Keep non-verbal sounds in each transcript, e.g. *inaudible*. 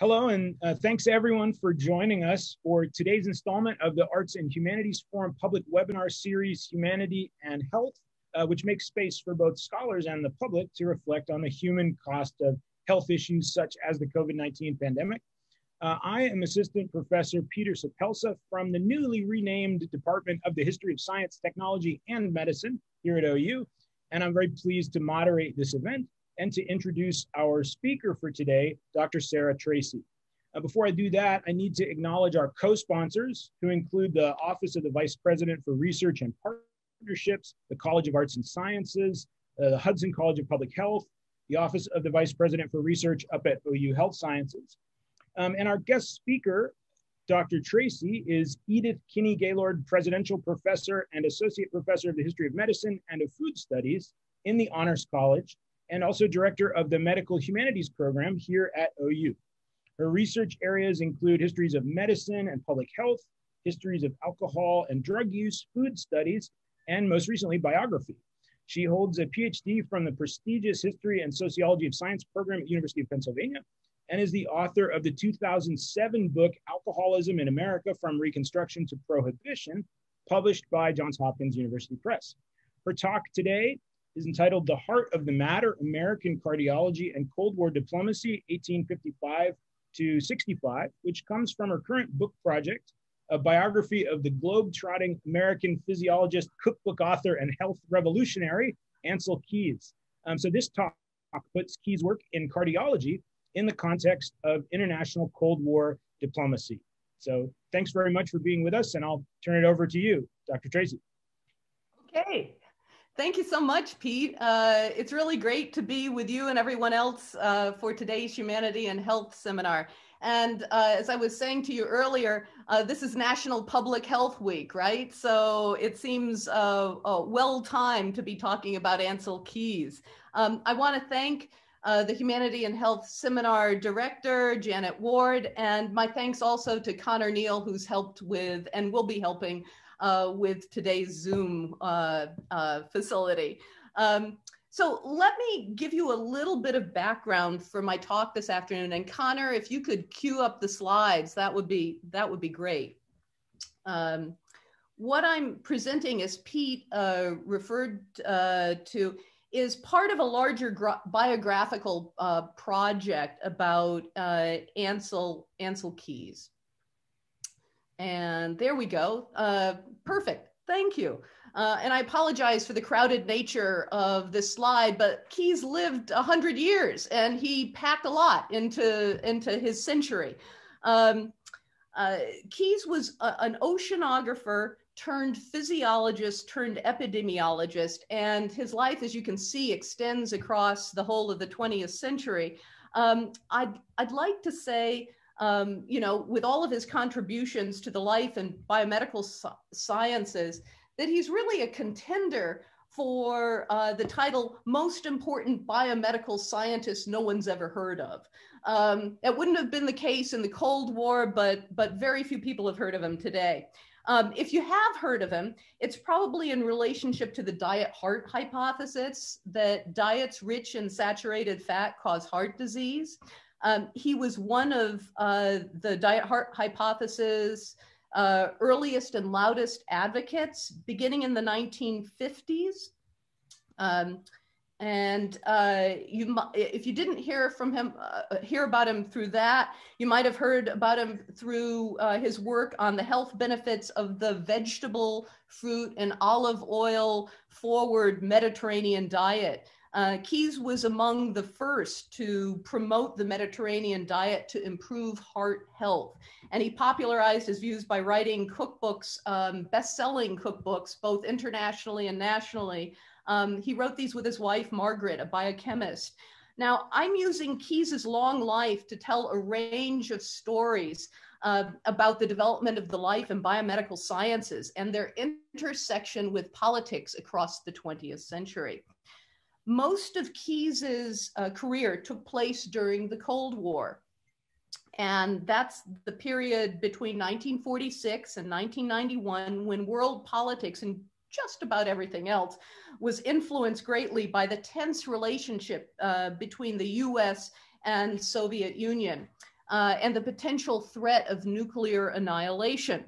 Hello, and uh, thanks everyone for joining us for today's installment of the Arts and Humanities Forum public webinar series, Humanity and Health, uh, which makes space for both scholars and the public to reflect on the human cost of health issues such as the COVID-19 pandemic. Uh, I am Assistant Professor Peter Soppelsa from the newly renamed Department of the History of Science, Technology, and Medicine here at OU, and I'm very pleased to moderate this event and to introduce our speaker for today, Dr. Sarah Tracy. Uh, before I do that, I need to acknowledge our co-sponsors, who include the Office of the Vice President for Research and Partnerships, the College of Arts and Sciences, uh, the Hudson College of Public Health, the Office of the Vice President for Research up at OU Health Sciences. Um, and our guest speaker, Dr. Tracy, is Edith Kinney Gaylord Presidential Professor and Associate Professor of the History of Medicine and of Food Studies in the Honors College and also director of the Medical Humanities Program here at OU. Her research areas include histories of medicine and public health, histories of alcohol and drug use, food studies, and most recently, biography. She holds a PhD from the prestigious History and Sociology of Science program at University of Pennsylvania and is the author of the 2007 book, Alcoholism in America from Reconstruction to Prohibition, published by Johns Hopkins University Press. Her talk today is entitled The Heart of the Matter American Cardiology and Cold War Diplomacy, 1855 to 65, which comes from her current book project, a biography of the globe-trotting American physiologist, cookbook author, and health revolutionary, Ancel Keys. Um, so this talk puts Keys' work in cardiology in the context of international Cold War diplomacy. So thanks very much for being with us, and I'll turn it over to you, Dr. Tracy. Okay, Thank you so much, Pete. Uh, it's really great to be with you and everyone else uh, for today's Humanity and Health seminar. And uh, as I was saying to you earlier, uh, this is National Public Health Week, right? So it seems uh, uh, well timed to be talking about Ancel Keys. Um, I want to thank the Humanity and Health Seminar Director, Janet Ward, and my thanks also to Connor Neal, who's helped with and will be helping uh, with today's Zoom uh, uh, facility. Um, so let me give you a little bit of background for my talk this afternoon. And Connor, if you could cue up the slides, that would be that would be great. Um, what I'm presenting, as Pete uh, referred uh, to, is part of a larger biographical uh, project about uh, Ansel Ancel Keys. And there we go. Uh, perfect. Thank you. Uh, and I apologize for the crowded nature of this slide, but Keys lived 100 years and he packed a lot into, into his century. Um, uh, Keys was a, an oceanographer turned physiologist turned epidemiologist, and his life, as you can see, extends across the whole of the 20th century. Um, I'd, I'd like to say um, you know, with all of his contributions to the life and biomedical sciences, that he's really a contender for uh, the title most important biomedical scientist no one's ever heard of. Um, it wouldn't have been the case in the Cold War, but but very few people have heard of him today. Um, if you have heard of him, it's probably in relationship to the diet heart hypothesis that diets rich in saturated fat cause heart disease. Um, he was one of uh, the diet heart hypothesis uh, earliest and loudest advocates beginning in the 1950s. Um, and uh, you, if you didn't hear from him, uh, hear about him through that, you might have heard about him through uh, his work on the health benefits of the vegetable, fruit, and olive oil forward Mediterranean diet. Uh, Keys was among the first to promote the Mediterranean diet to improve heart health. And he popularized his views by writing cookbooks, um, best selling cookbooks, both internationally and nationally. Um, he wrote these with his wife, Margaret, a biochemist. Now, I'm using Keys's long life to tell a range of stories uh, about the development of the life and biomedical sciences and their intersection with politics across the 20th century most of Keys's uh, career took place during the Cold War. And that's the period between 1946 and 1991 when world politics and just about everything else was influenced greatly by the tense relationship uh, between the US and Soviet Union. uh, and the potential threat of nuclear annihilation.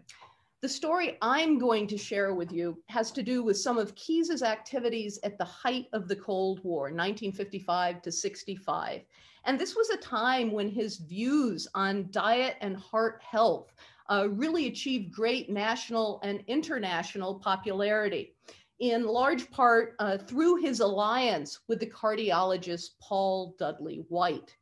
The story I'm going to share with you has to do with some of Keys's activities at the height of the Cold War, 1955 to 65. And this was a time when his views on diet and heart health uh, really achieved great national and international popularity, in large part uh, through his alliance with the cardiologist Paul Dudley White.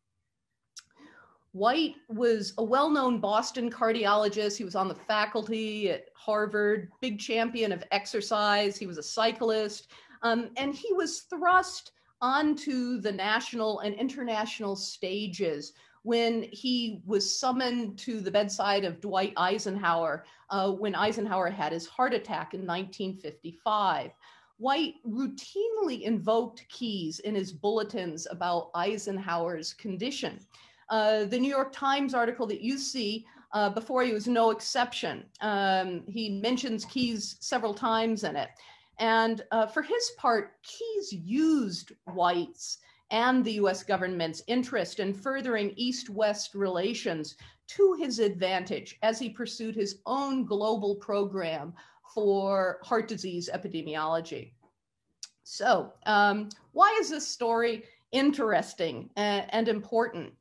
White was a well known Boston cardiologist. He was on the faculty at Harvard, big champion of exercise. He was a cyclist. Um, and he was thrust onto the national and international stages when he was summoned to the bedside of Dwight Eisenhower uh, when Eisenhower had his heart attack in 1955. White routinely invoked Keys in his bulletins about Eisenhower's condition. Uh, the New York Times article that you see uh, before you is no exception. Um, he mentions Keys several times in it. And uh, for his part, Keys used White's and the US government's interest in furthering East West relations to his advantage as he pursued his own global program for heart disease epidemiology. So, um, why is this story interesting and, and important?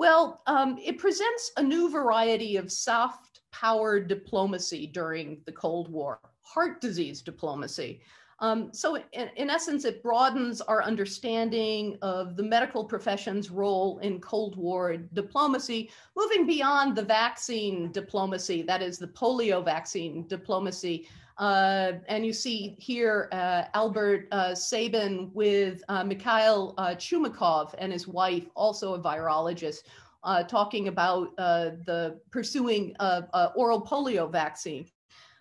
Well, um, it presents a new variety of soft power diplomacy during the Cold War, heart disease diplomacy. Um, so, in, in, essence, it broadens our understanding of the medical profession's role in Cold War diplomacy, moving beyond the vaccine diplomacy, that is, the polio vaccine diplomacy uh, and you see here uh, Albert uh, Sabin with uh, Mikhail uh, Chumakov and his wife, also a virologist, uh, talking about the pursuing oral polio vaccine.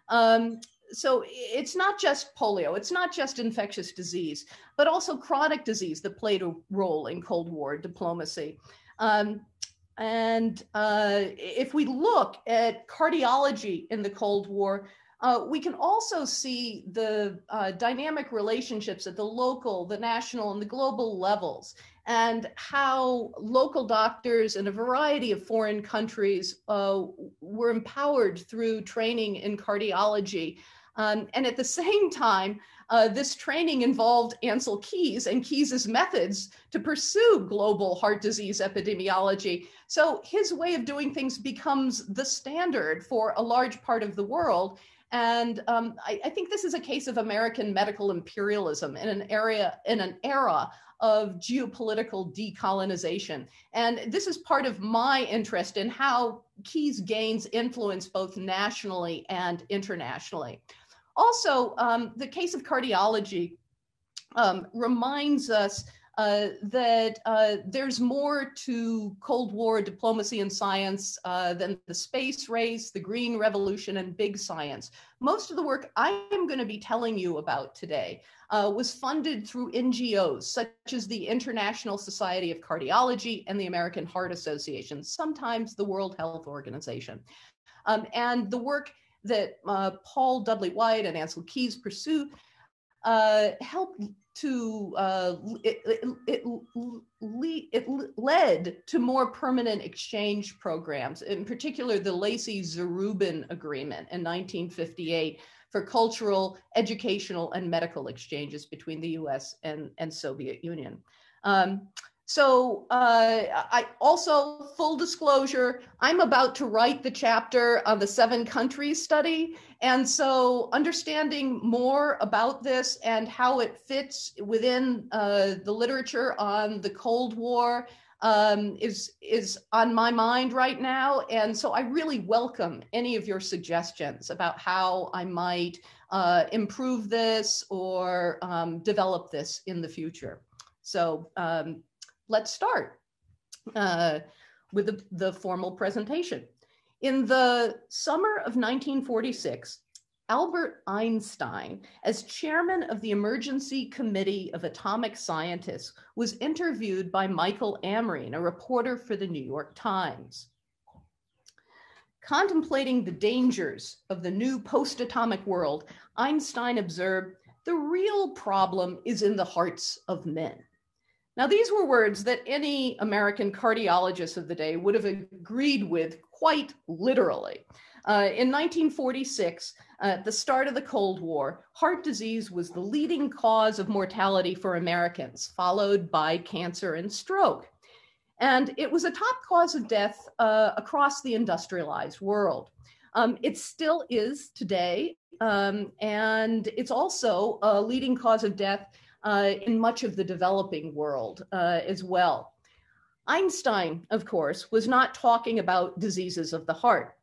Um, so it's not just polio, it's not just infectious disease, but also chronic disease that played a role in Cold War diplomacy. Um, and if we look at cardiology in the Cold War, uh, we can also see the uh, dynamic relationships at the local, the national, and the global levels, and how local doctors in a variety of foreign countries uh, were empowered through training in cardiology. Um, and at the same time, uh, this training involved Ancel Keys and Keys's methods to pursue global heart disease epidemiology. So his way of doing things becomes the standard for a large part of the world. And um, I, I, think this is a case of American medical imperialism in an area in an era of geopolitical decolonization. And this is part of my interest in how Keys gains influence both nationally and internationally. Also, um, the case of cardiology um, reminds us uh, that uh, there's more to Cold War diplomacy and science uh, than the space race, the green revolution, and big science. Most of the work I am going to be telling you about today uh, was funded through NGOs such as the International Society of Cardiology and the American Heart Association, sometimes the World Health Organization. Um, and the work that uh, Paul Dudley White and Ancel Keys pursue uh, helped to uh, it, it, it, it, led to more permanent exchange programs, in particular the Lacey-Zarubin Agreement in 1958 for cultural, educational, and medical exchanges between the U.S. and, and Soviet Union. Um, so uh, I also, full disclosure, I'm about to write the chapter on the seven countries study. And so understanding more about this and how it fits within uh, the literature on the Cold War um, is, is on my mind right now. And so I really welcome any of your suggestions about how I might uh, improve this or um, develop this in the future. So um, let's start uh, with the, the formal presentation. In the summer of 1946, Albert Einstein, as chairman of the Emergency Committee of Atomic Scientists, was interviewed by Michael Amrine, a reporter for the New York Times. Contemplating the dangers of the new post atomic world, Einstein observed the real problem is in the hearts of men. Now, these were words that any American cardiologist of the day would have agreed with quite literally. Uh, in 1946, uh, at the start of the Cold War, heart disease was the leading cause of mortality for Americans, followed by cancer and stroke. And it was a top cause of death uh, across the industrialized world. Um, it still is today, um, and it's also a leading cause of death uh, in much of the developing world uh, as well. Einstein, of course, was not talking about diseases of the heart.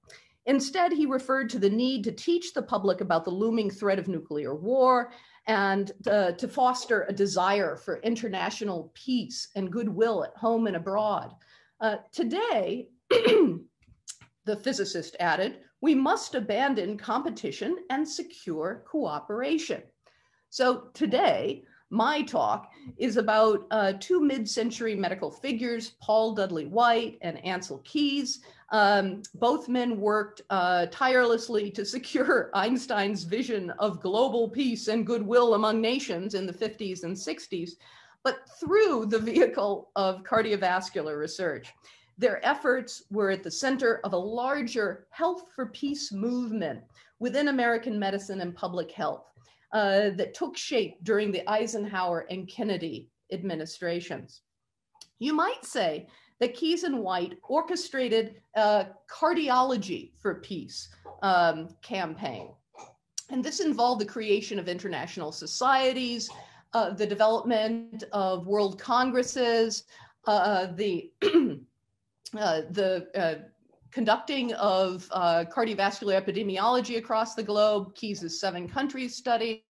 Instead, he referred to the need to teach the public about the looming threat of nuclear war and uh, to foster a desire for international peace and goodwill at home and abroad. Uh, today, *clears throat* the physicist added, we must abandon competition and secure cooperation. So today, my talk is about uh, two mid century medical figures, Paul Dudley White and Ancel Keys. Um, both men worked uh, tirelessly to secure *laughs* Einstein's vision of global peace and goodwill among nations in the 50s and 60s, but through the vehicle of cardiovascular research. Their efforts were at the center of a larger health for peace movement within American medicine and public health uh, that took shape during the Eisenhower and Kennedy administrations. You might say that Keys and White orchestrated a cardiology for peace um, campaign. And this involved the creation of international societies, uh, the development of world congresses, uh, the *clears throat* uh, the uh, conducting of uh, cardiovascular epidemiology across the globe, Keys' seven countries study,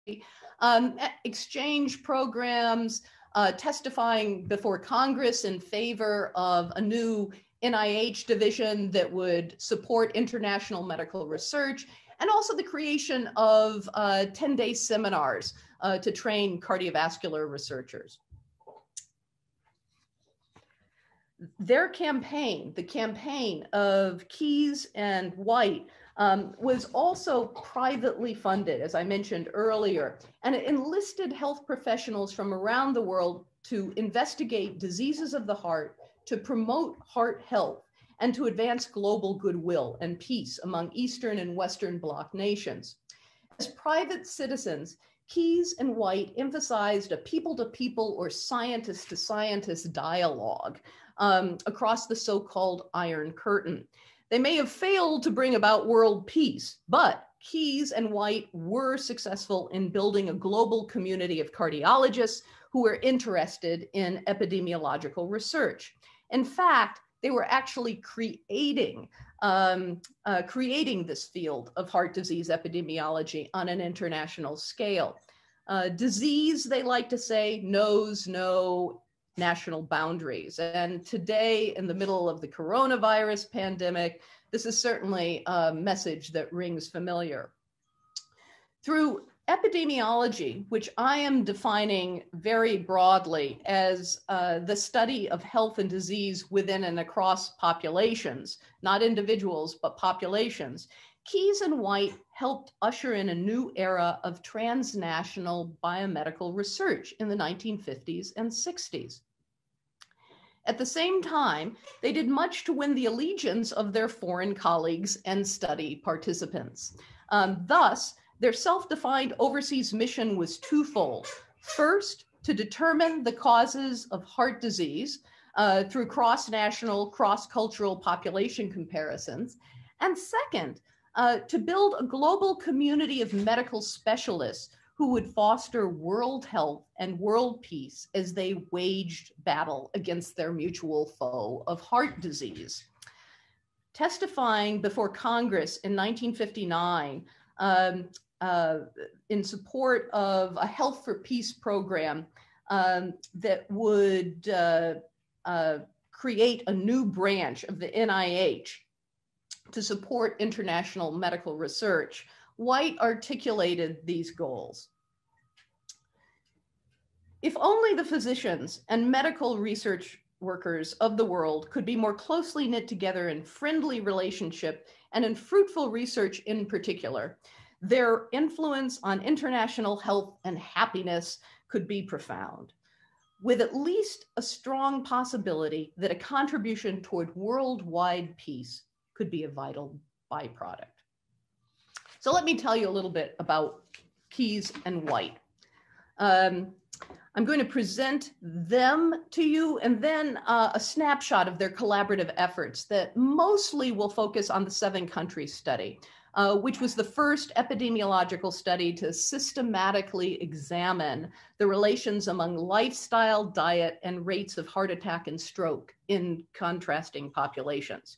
um, exchange programs, uh, testifying before Congress in favor of a new NIH division that would support international medical research, and also the creation of 10-day uh, seminars uh, to train cardiovascular researchers their campaign, the campaign of Keys and White, um, was also privately funded, as I mentioned earlier, and it enlisted health professionals from around the world to investigate diseases of the heart, to promote heart health, and to advance global goodwill and peace among Eastern and Western Bloc nations. As private citizens, Keys and White emphasized a people to people or scientist to scientist dialogue um, across the so called Iron Curtain. They may have failed to bring about world peace, but Keys and White were successful in building a global community of cardiologists who were interested in epidemiological research. In fact, they were actually creating um, uh, creating this field of heart disease epidemiology on an international scale. Uh, disease, they like to say, knows no national boundaries. And today, in the middle of the coronavirus pandemic, this is certainly a message that rings familiar. Through epidemiology, which I am defining very broadly as uh, the study of health and disease within and across populations, not individuals, but populations, Keys and White helped usher in a new era of transnational biomedical research in the 1950s and 60s. At the same time, they did much to win the allegiance of their foreign colleagues and study participants. Um, thus, their self defined overseas mission was twofold. First, to determine the causes of heart disease uh, through cross national, cross cultural population comparisons. And second, uh, to build a global community of medical specialists who would foster world health and world peace as they waged battle against their mutual foe of heart disease. Testifying before Congress in 1959 um, uh, in support of a Health for Peace program um, that would uh, uh, create a new branch of the NIH to support international medical research. White articulated these goals. If only the physicians and medical research workers of the world could be more closely knit together in friendly relationship and in fruitful research in particular, their influence on international health and happiness could be profound. with at least a strong possibility that a contribution toward worldwide peace could be a vital byproduct. So let me tell you a little bit about Keys and White. Um, I'm going to present them to you and then uh, a snapshot of their collaborative efforts that mostly will focus on the seven country study, uh, which was the first epidemiological study to systematically examine the relations among lifestyle, diet, and rates of heart attack and stroke in contrasting populations.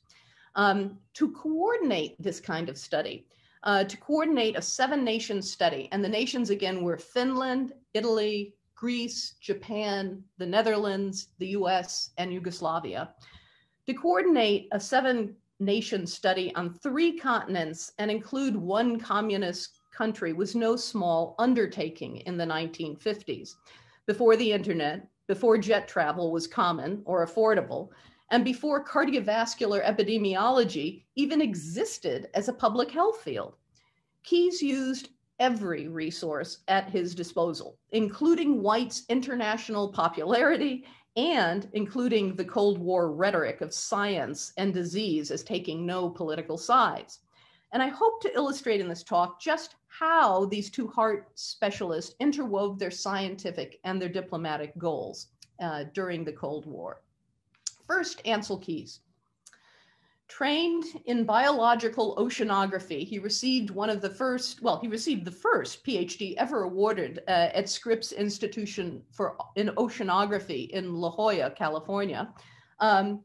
Um, to coordinate this kind of study, uh, to coordinate a seven nation study, and the nations again were Finland, Italy, Greece, Japan, the Netherlands, the US, and Yugoslavia to coordinate a seven nation study on three continents and include one communist country was no small undertaking in the 1950s. Before the internet, before jet travel was common or affordable, and before cardiovascular epidemiology even existed as a public health field. Keys used every resource at his disposal, including White's international popularity and including the Cold War rhetoric of science and disease as taking no political sides. And I hope to illustrate in this talk just how these two heart specialists interwove their scientific and their diplomatic goals uh, during the Cold War. First, Ancel Keys. Trained in biological oceanography, he received one of the first, well, he received the first PhD ever awarded uh, at Scripps Institution for in Oceanography in La Jolla, California. Um,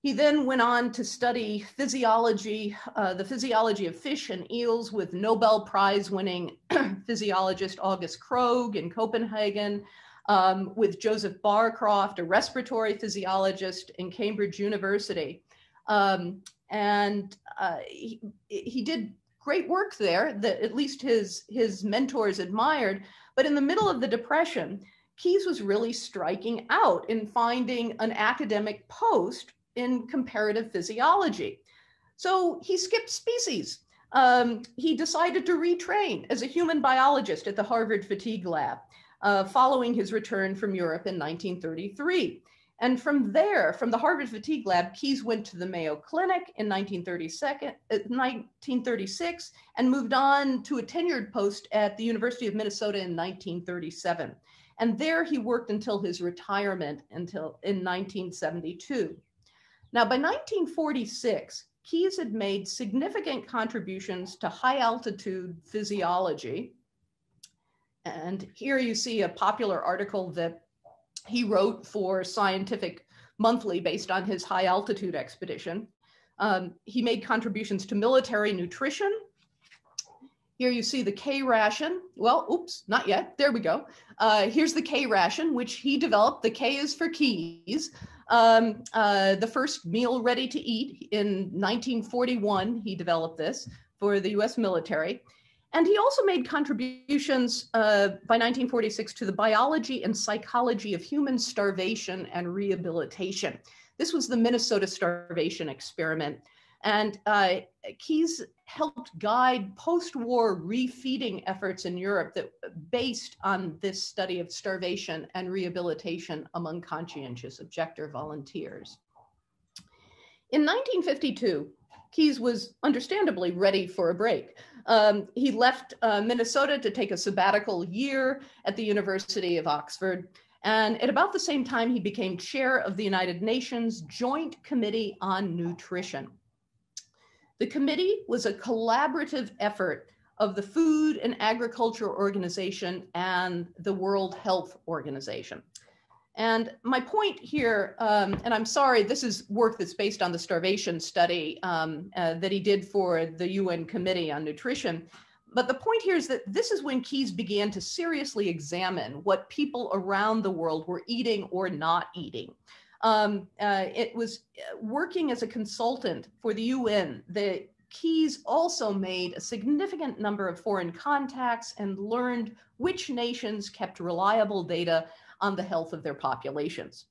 he then went on to study physiology, uh, the physiology of fish and eels with Nobel Prize winning *clears throat* physiologist August Krogh in Copenhagen, um, with Joseph Barcroft, a respiratory physiologist in Cambridge University. Um, and uh, he, he did great work there that at least his, his mentors admired. But in the middle of the Depression, Keys was really striking out in finding an academic post in comparative physiology. So he skipped species. Um, he decided to retrain as a human biologist at the Harvard Fatigue Lab uh, following his return from Europe in 1933. And from there, from the Harvard Fatigue Lab, Keys went to the Mayo Clinic in 1936 uh, and moved on to a tenured post at the University of Minnesota in 1937. And there he worked until his retirement until in 1972. Now, by 1946, Keys had made significant contributions to high altitude physiology. And here you see a popular article that he wrote for Scientific Monthly based on his high altitude expedition. Um, he made contributions to military nutrition. Here you see the K ration. Well, oops, not yet. There we go. Uh, here's the K ration, which he developed. The K is for keys. Um, uh, the first meal ready to eat in 1941, he developed this for the US military. And he also made contributions uh, by 1946 to the biology and psychology of human starvation and rehabilitation. This was the Minnesota starvation experiment. And uh, Keys helped guide post war refeeding efforts in Europe that based on this study of starvation and rehabilitation among conscientious objector volunteers. In 1952, Keys was understandably ready for a break. Um, he left uh, Minnesota to take a sabbatical year at the University of Oxford. And at about the same time, he became chair of the United Nations Joint Committee on Nutrition. The committee was a collaborative effort of the Food and Agriculture Organization and the World Health Organization. And my point here, um, and I'm sorry, this is work that's based on the starvation study um, uh, that he did for the UN Committee on Nutrition. But the point here is that this is when Keys began to seriously examine what people around the world were eating or not eating. Um, uh, it was uh, working as a consultant for the UN that Keys also made a significant number of foreign contacts and learned which nations kept reliable data on the health of their populations.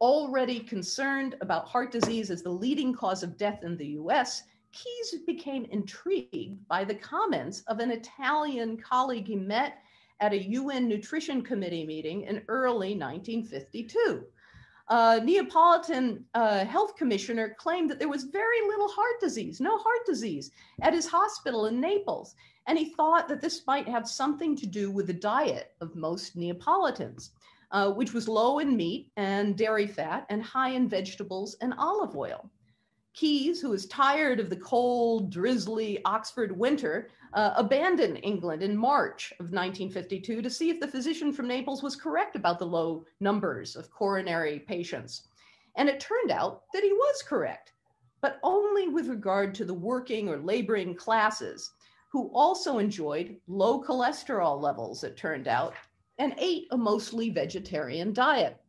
Already concerned about heart disease as the leading cause of death in the US, Keys became intrigued by the comments of an Italian colleague he met at a UN Nutrition Committee meeting in early 1952. A Neapolitan uh, health commissioner claimed that there was very little heart disease, no heart disease, at his hospital in Naples. And he thought that this might have something to do with the diet of most Neapolitans, uh, which was low in meat and dairy fat and high in vegetables and olive oil. Keys, who was tired of the cold, drizzly Oxford winter, uh, abandoned England in March of 1952 to see if the physician from Naples was correct about the low numbers of coronary patients. And it turned out that he was correct, but only with regard to the working or laboring classes, who also enjoyed low cholesterol levels, it turned out, and ate a mostly vegetarian diet.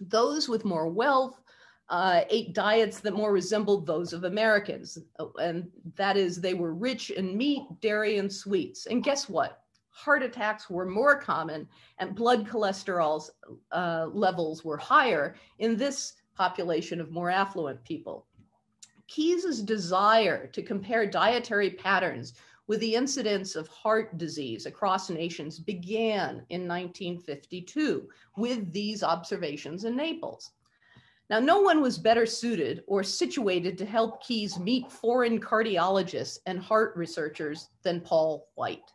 Those with more wealth uh, ate diets that more resembled those of Americans. And that is, they were rich in meat, dairy, and sweets. And guess what? Heart attacks were more common and blood cholesterol uh, levels were higher in this population of more affluent people. Keys's desire to compare dietary patterns with the incidence of heart disease across nations began in 1952 with these observations in Naples. Now, no one was better suited or situated to help Keys meet foreign cardiologists and heart researchers than Paul White.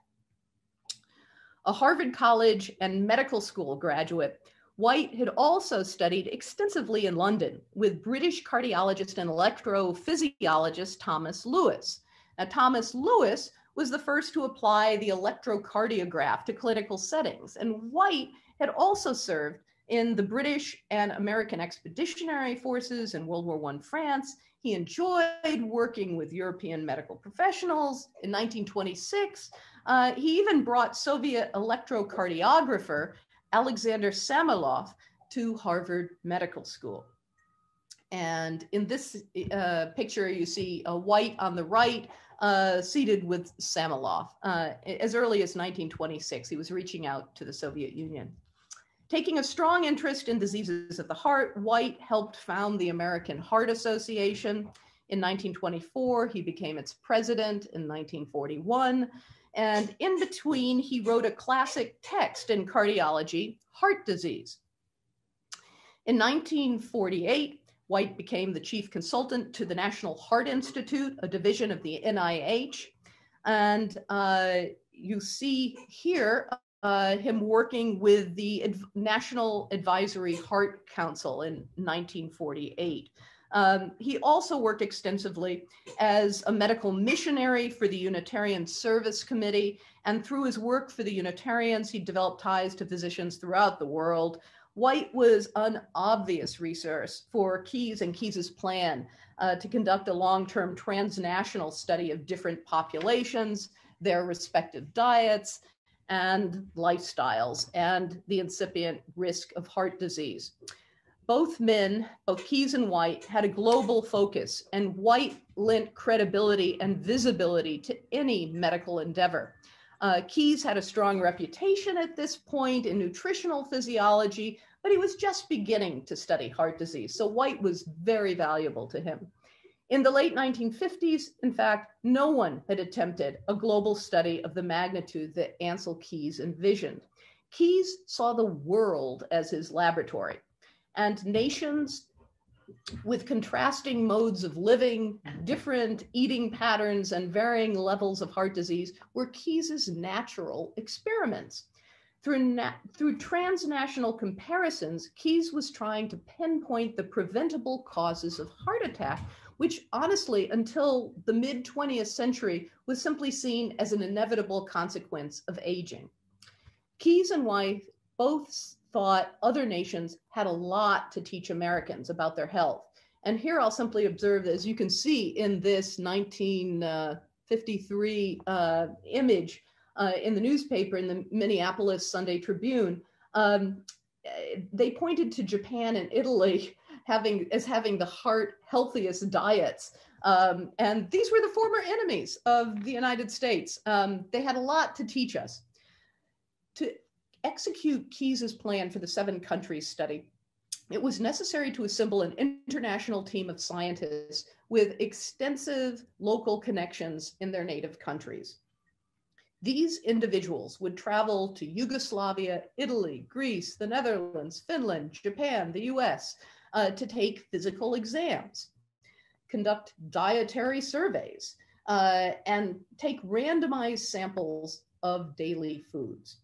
A Harvard College and medical school graduate, White had also studied extensively in London with British cardiologist and electrophysiologist Thomas Lewis. Now, Thomas Lewis was the first to apply the electrocardiograph to clinical settings, and White had also served in the British and American expeditionary forces in World War I France. He enjoyed working with European medical professionals. In 1926, uh, he even brought Soviet electrocardiographer Alexander Samilov to Harvard Medical School. And in this uh, picture, you see a White on the right, uh, seated with Samilov. Uh, as early as 1926, he was reaching out to the Soviet Union. Taking a strong interest in diseases of the heart, White helped found the American Heart Association. In 1924, he became its president in 1941. And in between, he wrote a classic text in cardiology, Heart Disease. In 1948, White became the chief consultant to the National Heart Institute, a division of the NIH. And uh, you see here uh, him working with the Ad- National Advisory Heart Council in 1948. Um, he also worked extensively as a medical missionary for the Unitarian Service Committee. And through his work for the Unitarians, he developed ties to physicians throughout the world. White was an obvious resource for Keys and Keys's plan uh, to conduct a long term transnational study of different populations, their respective diets, and lifestyles and the incipient risk of heart disease. Both men, both Keys and White, had a global focus, and White lent credibility and visibility to any medical endeavor. Uh, Keys had a strong reputation at this point in nutritional physiology, but he was just beginning to study heart disease. So White was very valuable to him. In the late 1950s, in fact, no one had attempted a global study of the magnitude that Ancel Keys envisioned. Keys saw the world as his laboratory, and nations with contrasting modes of living, different eating patterns, and varying levels of heart disease were Keys's natural experiments. Through, na- through transnational comparisons, Keys was trying to pinpoint the preventable causes of heart attack which honestly, until the mid 20th century, was simply seen as an inevitable consequence of aging. Keys and White both thought other nations had a lot to teach Americans about their health. And here I'll simply observe, as you can see in this 1953 uh, image uh, in the newspaper in the Minneapolis Sunday Tribune, um, they pointed to Japan and Italy having as having the heart healthiest diets. Um, and these were the former enemies of the United States. Um, they had a lot to teach us. To execute Keys's plan for the seven countries study, it was necessary to assemble an international team of scientists with extensive local connections in their native countries. These individuals would travel to Yugoslavia, Italy, Greece, the Netherlands, Finland, Japan, the US uh, to take physical exams, conduct dietary surveys, uh, and take randomized samples of daily foods.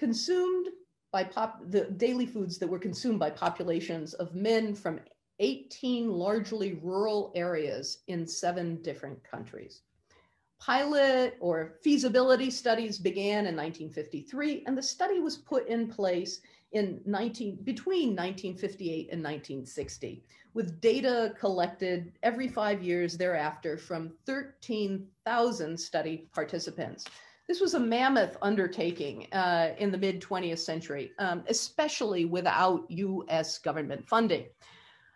Consumed by pop, the daily foods that were consumed by populations of men from 18 largely rural areas in seven different countries. Pilot or feasibility studies began in 1953, and the study was put in place in 19, between 1958 and 1960, with data collected every five years thereafter from 13,000 study participants. This was a mammoth undertaking uh, in the mid 20th century, um, especially without US government funding.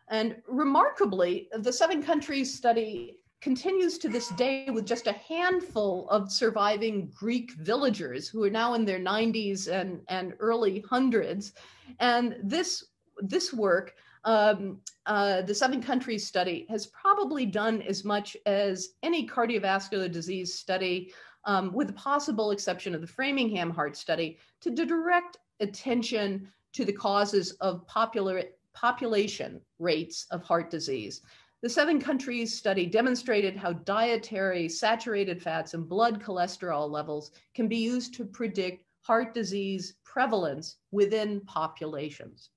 And remarkably, the seven countries study continues to this day with just a handful of surviving Greek villagers who are now in their 90s and, and early hundreds. And this, this work, um, uh, the seven countries study, has probably done as much as any cardiovascular disease study, um, with the possible exception of the Framingham Heart Study, to direct attention to the causes of popular population rates of heart disease. The seven countries study demonstrated how dietary saturated fats and blood cholesterol levels can be used to predict heart disease prevalence within populations.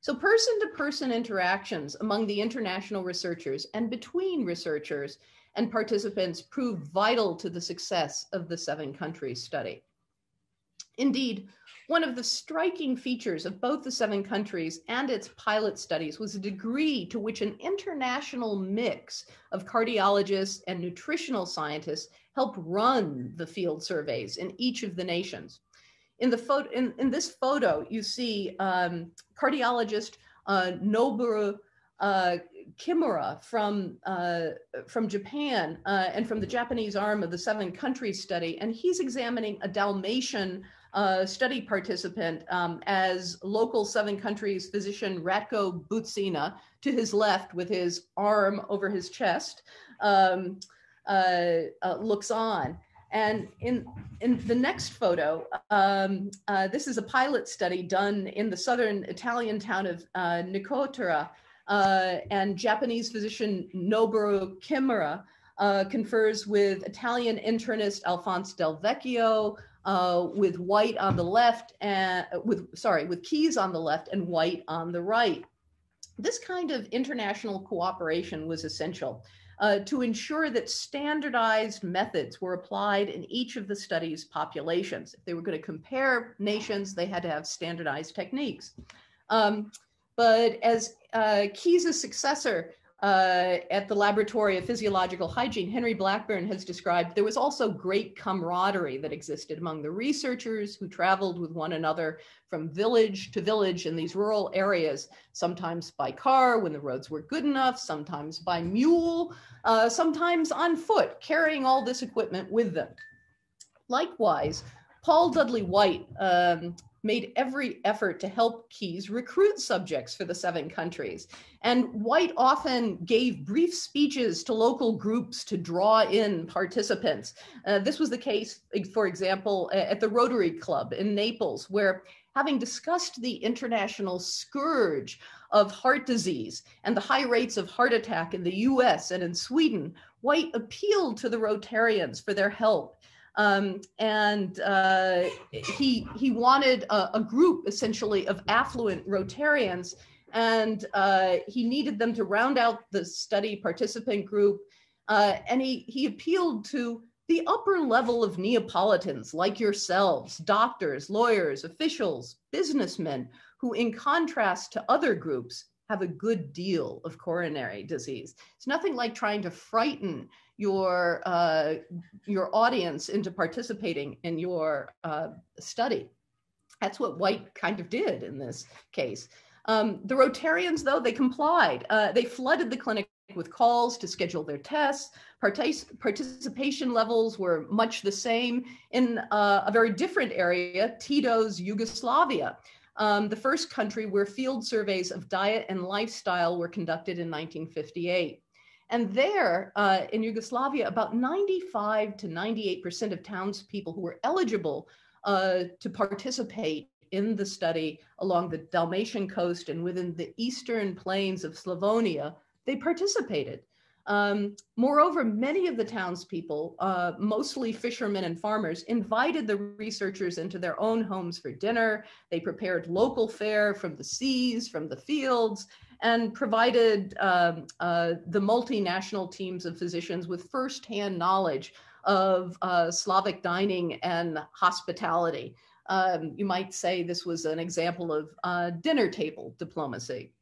So, person to person interactions among the international researchers and between researchers and participants proved vital to the success of the seven countries study. Indeed, one of the striking features of both the seven countries and its pilot studies was the degree to which an international mix of cardiologists and nutritional scientists helped run the field surveys in each of the nations. In, the photo, in, in this photo, you see um, cardiologist uh, Noboru uh, Kimura from, uh, from Japan uh, and from the Japanese arm of the seven countries study, and he's examining a Dalmatian uh, study participant um, as local seven countries physician Ratko Buzina to his left with his arm over his chest um, uh, uh, looks on. And in, in the next photo, um, uh, this is a pilot study done in the southern Italian town of uh. Uh, and Japanese physician Noboru Kimura confers with Italian internist Alphonse Del Vecchio, uh, with white on the left and with sorry with keys on the left and white on the right. This kind of international cooperation was essential uh, to ensure that standardized methods were applied in each of the study's populations. If they were going to compare nations, they had to have standardized techniques. Um, but as uh, successor, uh, at the Laboratory of Physiological Hygiene, Henry Blackburn has described there was also great camaraderie that existed among the researchers who traveled with one another from village to village in these rural areas, sometimes by car when the roads were good enough, sometimes by mule, uh, sometimes on foot, carrying all this equipment with them. Likewise, Paul Dudley White um, made every effort to help Keys recruit subjects for the seven countries. And White often gave brief speeches to local groups to draw in participants. Uh, this was the case, for example, at the Rotary Club in Naples, where having discussed the international scourge of heart disease and the high rates of heart attack in the US and in Sweden, White appealed to the Rotarians for their help um, and uh, he he wanted a, a, group essentially of affluent Rotarians, and uh, he needed them to round out the study participant group. Uh, and he he appealed to the upper level of Neapolitans like yourselves, doctors, lawyers, officials, businessmen, who, in contrast to other groups, have a good deal of coronary disease. It's nothing like trying to frighten your uh, your audience into participating in your uh, study. That's what White kind of did in this case. Um, the Rotarians, though, they complied. Uh, they flooded the clinic with calls to schedule their tests. Partic- participation levels were much the same in uh, a very different area, Tito's Yugoslavia um, the first country where field surveys of diet and lifestyle were conducted in 1958. And there uh, in Yugoslavia, about 95 to 98% of townspeople who were eligible uh, to participate in the study along the Dalmatian coast and within the eastern plains of Slavonia, they participated. Um, moreover, many of the townspeople, uh, mostly fishermen and farmers, invited the researchers into their own homes for dinner. They prepared local fare from the seas, from the fields, and provided um, uh, the multinational teams of physicians with firsthand knowledge of uh, Slavic dining and hospitality. Um, you might say this was an example of uh, dinner table diplomacy.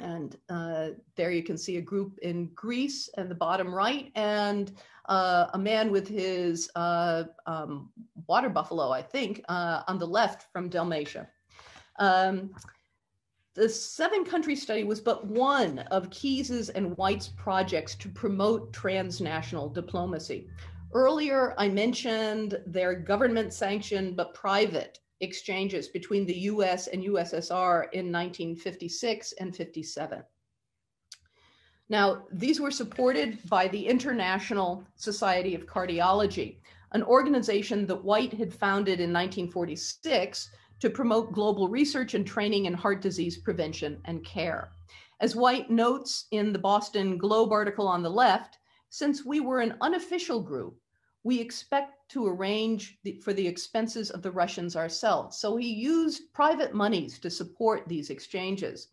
And uh, there you can see a group in Greece and the bottom right, and uh, a man with his uh, um, water buffalo, I think, uh, on the left from Dalmatia. Um, the seven country study was but one of Keys's and White's projects to promote transnational diplomacy. Earlier, I mentioned their government sanctioned but private exchanges between the US and USSR in 1956 and 57. Now, these were supported by the International Society of Cardiology, an organization that White had founded in 1946 to promote global research and training in heart disease prevention and care. As White notes in the Boston Globe article on the left, since we were an unofficial group, we expect to arrange the, for the expenses of the Russians ourselves. So he used private monies to support these exchanges.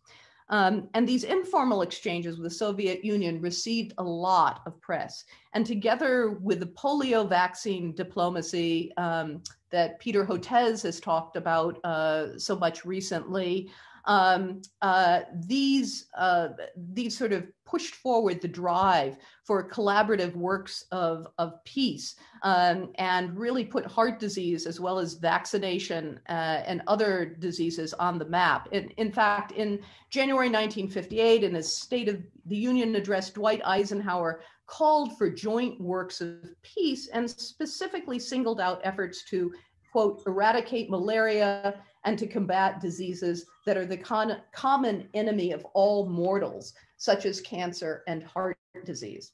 Um, and these informal exchanges with the Soviet Union received a lot of press. And together with the polio vaccine diplomacy um, that Peter Hotez has talked about uh, so much recently, um, uh, these uh, these sort of pushed forward the drive for collaborative works of, of peace um, and really put heart disease as well as vaccination uh, and other diseases on the map. In, in fact, in January 1958, in his State of the Union address, Dwight Eisenhower called for joint works of peace and specifically singled out efforts to quote, eradicate malaria and to combat diseases that are the con- common enemy of all mortals, such as cancer and heart disease.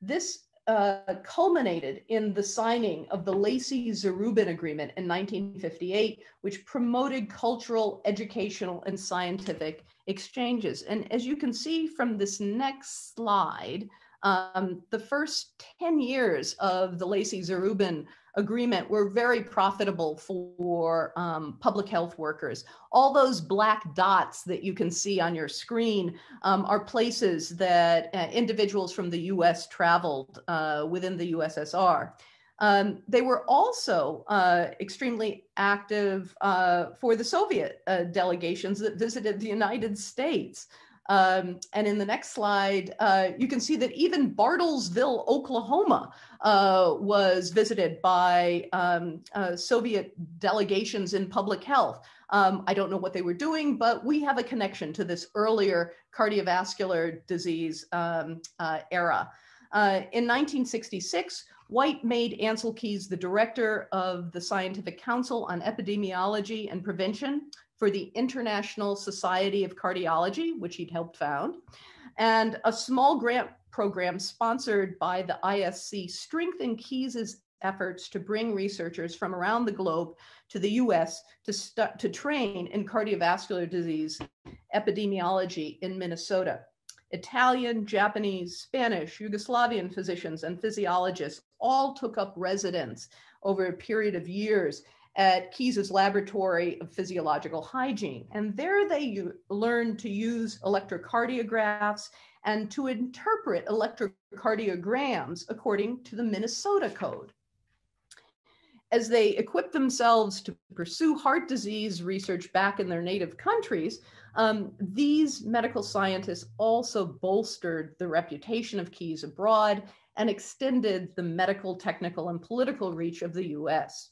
This uh, culminated in the signing of the Lacy-Zarubin Agreement in 1958, which promoted cultural, educational, and scientific exchanges. And as you can see from this next slide, um, the first 10 years of the Lacy-Zarubin agreement were very profitable for um, public health workers. All those black dots that you can see on your screen um, are places that uh, individuals from the US traveled uh, within the USSR. Um, they were also uh, extremely active uh, for the Soviet uh, delegations that visited the United States. Um, and in the next slide, uh, you can see that even Bartlesville, Oklahoma, uh, was visited by um, uh, Soviet delegations in public health. Um, I don't know what they were doing, but we have a connection to this earlier cardiovascular disease um, uh, era. Uh, in 1966, White made Ancel Keys the director of the Scientific Council on Epidemiology and Prevention for the International Society of Cardiology, which he'd helped found, and a small grant program sponsored by the ISC strengthened Keys's efforts to bring researchers from around the globe to the US to, to train in cardiovascular disease epidemiology in Minnesota. Italian, Japanese, Spanish, Yugoslavian physicians and physiologists all took up residence over a period of years at Keys's Laboratory of Physiological Hygiene. And there they u- learned to use electrocardiographs and to interpret electrocardiograms according to the Minnesota Code. As they equipped themselves to pursue heart disease research back in their native countries, um, these medical scientists also bolstered the reputation of Keys abroad and extended the medical, technical, and political reach of the US.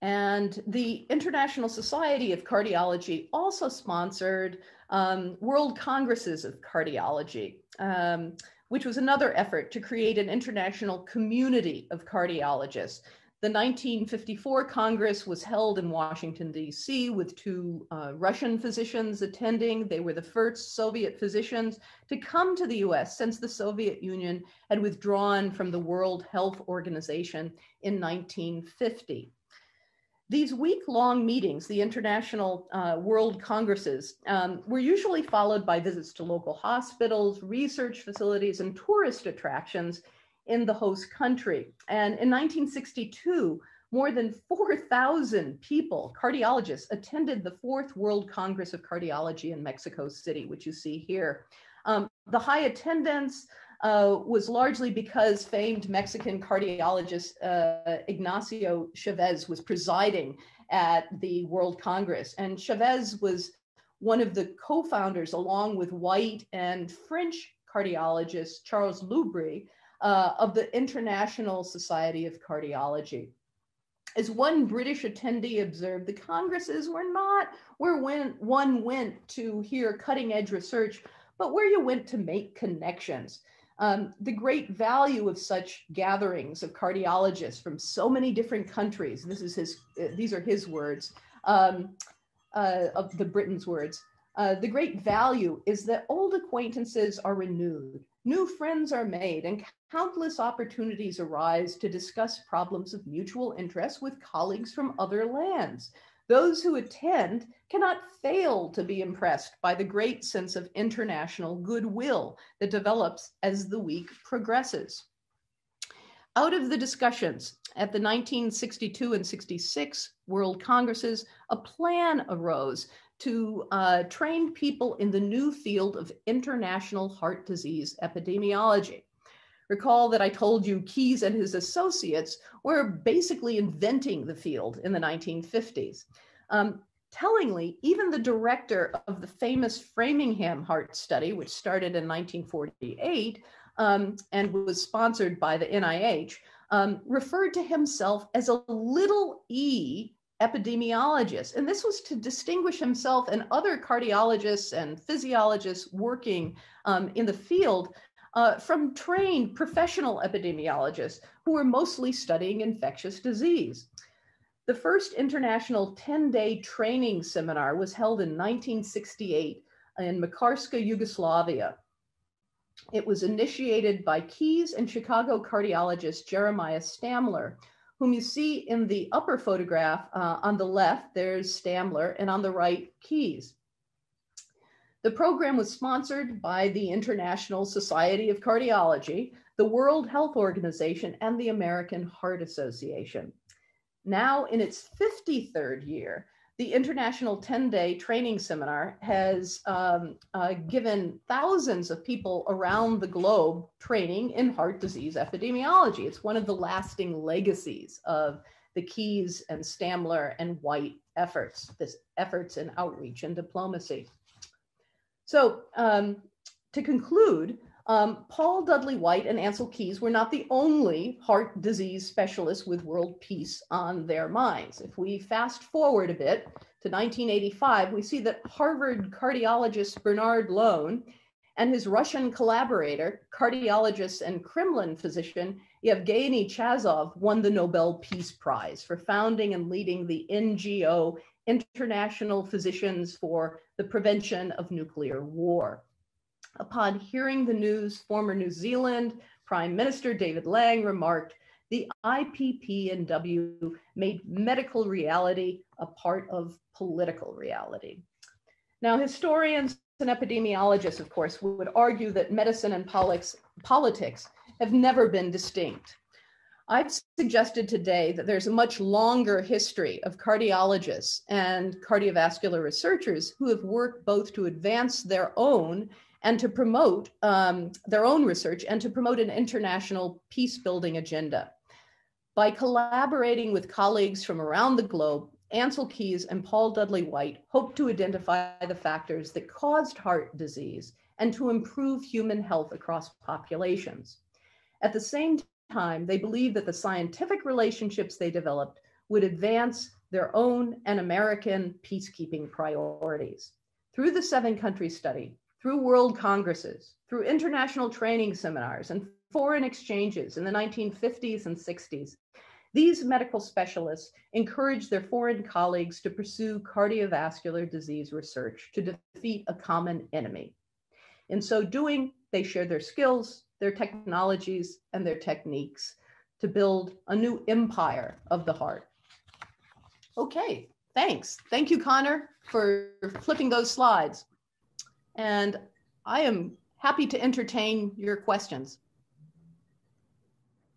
And the International Society of Cardiology also sponsored um, World Congresses of Cardiology, um, which was another effort to create an international community of cardiologists. The 1954 Congress was held in Washington, D.C., with two uh, Russian physicians attending. They were the first Soviet physicians to come to the US since the Soviet Union had withdrawn from the World Health Organization in 1950. These week long meetings, the International uh, World Congresses, um, were usually followed by visits to local hospitals, research facilities, and tourist attractions in the host country. And in 1962, more than 4,000 people, cardiologists, attended the Fourth World Congress of Cardiology in Mexico City, which you see here. Um, the high attendance uh, was largely because famed Mexican cardiologist uh, Ignacio Chavez was presiding at the World Congress. And Chavez was one of the co founders, along with white and French cardiologist Charles Laubry, uh, of the International Society of Cardiology. As one British attendee observed, the congresses were not where when one went to hear cutting edge research, but where you went to make connections. Um, the great value of such gatherings of cardiologists from so many different countries, this is his, uh, these are his words, um, uh, of the Britain's words. Uh, the great value is that old acquaintances are renewed, new friends are made, and countless opportunities arise to discuss problems of mutual interest with colleagues from other lands. Those who attend cannot fail to be impressed by the great sense of international goodwill that develops as the week progresses. Out of the discussions at the 1962 and 66 World Congresses, a plan arose to uh, train people in the new field of international heart disease epidemiology. Recall that I told you Keys and his associates were basically inventing the field in the 1950s. Um, tellingly, even the director of the famous Framingham Heart Study, which started in 1948 um, and was sponsored by the NIH, um, referred to himself as a little e epidemiologist. And this was to distinguish himself and other cardiologists and physiologists working um, in the field uh, from trained professional epidemiologists who were mostly studying infectious disease. The first international 10 day training seminar was held in 1968 in Makarska, Yugoslavia. It was initiated by Keys and Chicago cardiologist Jeremiah Stamler, whom you see in the upper photograph uh, on the left, there's Stamler, and on the right, Keys. The program was sponsored by the International Society of Cardiology, the World Health Organization, and the American Heart Association. Now, in its 53rd year, the International 10 Day Training Seminar has um, uh, given thousands of people around the globe training in heart disease epidemiology. It's one of the lasting legacies of the Keys and Stamler and White efforts, this efforts in outreach and diplomacy. So, um, to conclude, um, Paul Dudley White and Ancel Keys were not the only heart disease specialists with world peace on their minds. If we fast forward a bit to 1985, we see that Harvard cardiologist Bernard Lown and his Russian collaborator, cardiologist and Kremlin physician Yevgeny Chazov, won the Nobel Peace Prize for founding and leading the NGO International Physicians for the Prevention of Nuclear War. Upon hearing the news, former New Zealand Prime Minister David Lange remarked, the IPPNW made medical reality a part of political reality. Now, historians and epidemiologists, of course, would argue that medicine and politics have never been distinct. I've suggested today that there's a much longer history of cardiologists and cardiovascular researchers who have worked both to advance their own and to promote um, their own research and to promote an international peace building agenda. By collaborating with colleagues from around the globe, Ancel Keys and Paul Dudley White hope to identify the factors that caused heart disease and to improve human health across populations. At the same time, they believed that the scientific relationships they developed would advance their own and American peacekeeping priorities. Through the seven country study, through world congresses, through international training seminars and foreign exchanges in the 1950s and 60s, These medical specialists encouraged their foreign colleagues to pursue cardiovascular disease research to defeat a common enemy. In so doing, they shared their skills, their technologies, and their techniques to build a new empire of the heart. Okay, thanks. Thank you, Connor, for flipping those slides. And I am happy to entertain your questions.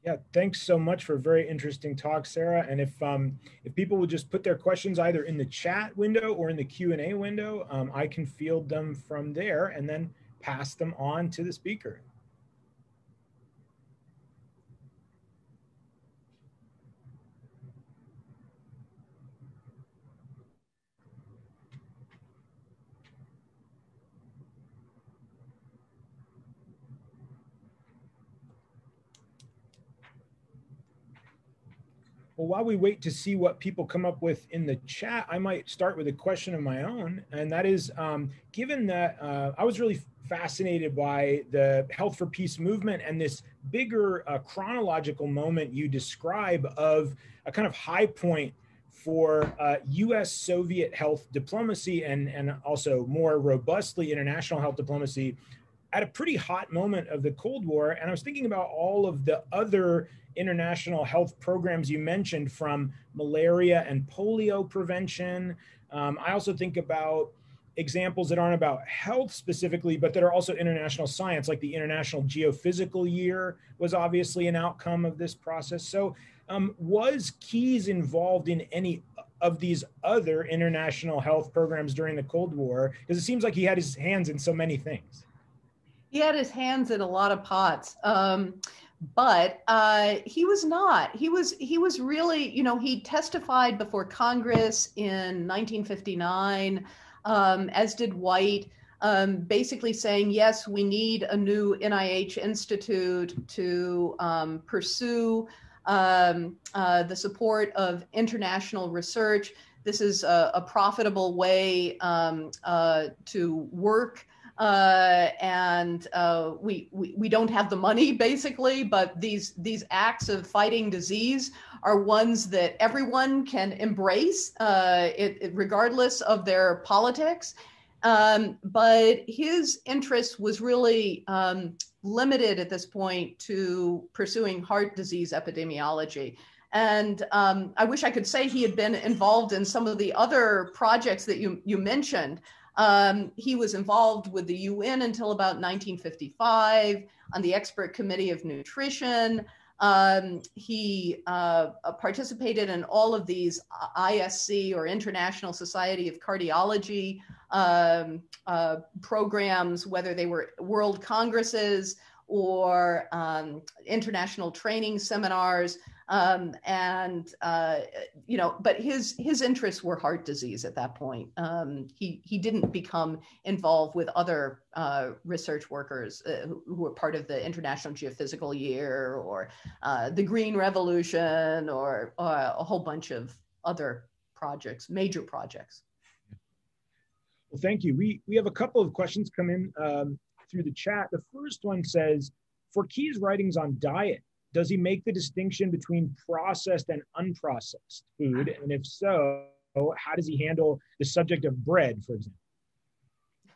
Yeah, thanks so much for a very interesting talk, Sarah. And if um, if people would just put their questions either in the chat window or in the Q and A window, um, I can field them from there and then pass them on to the speaker. Well, while we wait to see what people come up with in the chat, I might start with a question of my own. And that is um, given that uh, I was really fascinated by the Health for Peace movement and this bigger uh, chronological moment you describe of a kind of high point for uh, US Soviet health diplomacy and, and also more robustly international health diplomacy at a pretty hot moment of the Cold War. And I was thinking about all of the other international health programs you mentioned from malaria and polio prevention. Um, I also think about examples that aren't about health specifically, but that are also international science, like the International Geophysical Year was obviously an outcome of this process. So, um, was Keys involved in any of these other international health programs during the Cold War? Because it seems like he had his hands in so many things. He had his hands in a lot of pots. Um, but uh, he was not. He was he was really, you know, he testified before Congress in 1959, um, as did White, um, basically saying yes, we need a new NIH institute to um, pursue um, uh, the support of international research. This is a, a profitable way um, uh, to work uh, and uh, we, we we don't have the money basically. But these these acts of fighting disease are ones that everyone can embrace, uh, it, it, regardless of their politics. Um, but his interest was really um, limited at this point to pursuing heart disease epidemiology. And um, I wish I could say he had been involved in some of the other projects that you, you mentioned. Um, he was involved with the UN until about 1955 on the Expert Committee of Nutrition. Um, he uh, uh participated in all of these ISC or International Society of Cardiology um, uh, programs, whether they were world congresses or um, international training seminars. Um, and uh, you know, but his his interests were heart disease at that point. Um, he he didn't become involved with other uh, research workers uh, who, were part of the International Geophysical Year or uh, the Green Revolution or uh, a whole bunch of other projects, major projects. Well, thank you. We we have a couple of questions come in um, through the chat. The first one says, for Key's writings on diet, does he make the distinction between processed and unprocessed food? And if so, how does he handle the subject of bread, for example?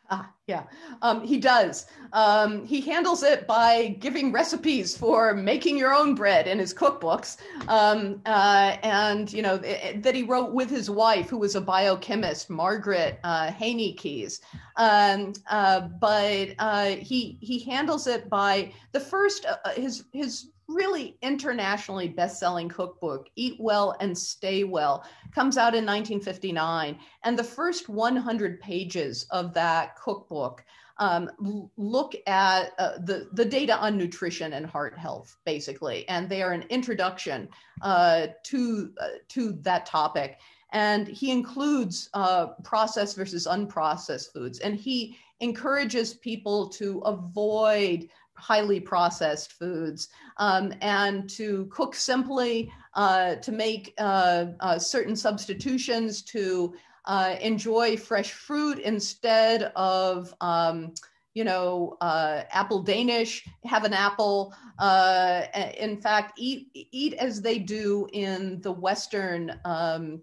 Ah, yeah, um, he does. Um, he handles it by giving recipes for making your own bread in his cookbooks, um, uh, and you know th- that he wrote with his wife, who was a biochemist, Margaret uh, Haney Keys. Um, uh, but uh, he he handles it by the first uh, his his really internationally best-selling cookbook eat well and stay well comes out in 1959 and the first 100 pages of that cookbook um, look at uh, the, the data on nutrition and heart health basically. And they are an introduction uh, to, uh, to that topic. And he includes uh, processed versus unprocessed foods. And he encourages people to avoid highly processed foods um, and to cook simply, uh, to make uh, uh, certain substitutions, to uh, enjoy fresh fruit instead of, um, you know, uh, apple Danish, have an apple. Uh, in fact, eat eat as they do in the Western um,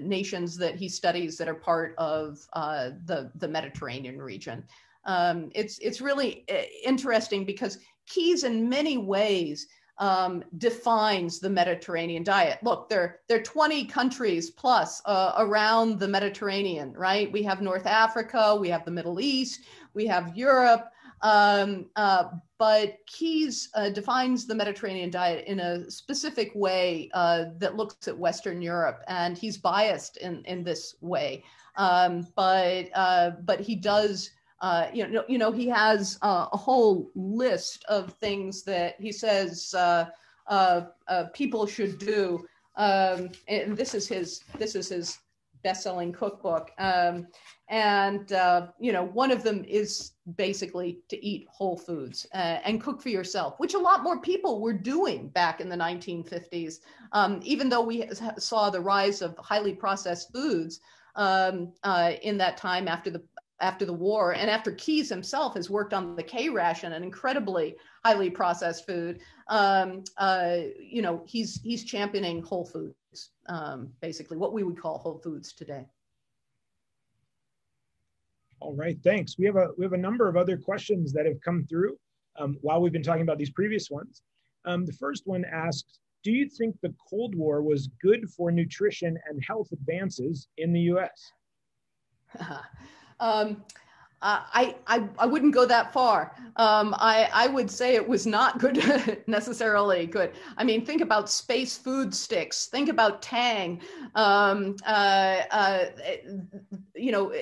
nations that he studies that are part of the the Mediterranean region. Um, it's it's really uh, interesting because Keys, in many ways, um, defines the Mediterranean diet. Look, there, there are 20 countries plus uh, around the Mediterranean, right? We have North Africa, we have the Middle East, we have Europe. Um, uh, but Keys uh, defines the Mediterranean diet in a specific way uh, that looks at Western Europe, and he's biased in, in this way. Um, but uh, but he does uh, you know, you know, he has uh, a whole list of things that he says uh, uh, uh people should do. Um, and this is his this is his best-selling cookbook. Um, and uh, you know, one of them is basically to eat whole foods and cook for yourself, which a lot more people were doing back in the 1950s. Um, even though we saw the rise of highly processed foods um, in that time after the after the war and after Keys himself has worked on the K ration, an incredibly highly processed food. Um, uh, you know, he's he's championing whole foods, um, basically what we would call whole foods today. All right, thanks. We have a we have a number of other questions that have come through um, while we've been talking about these previous ones. Um, the first one asks, do you think the Cold War was good for nutrition and health advances in the U.S.? *laughs* Um, I, I, I wouldn't go that far. Um, I, I would say it was not good, *laughs* necessarily good. I mean, think about space food sticks. Think about Tang. Um, uh, uh, you know,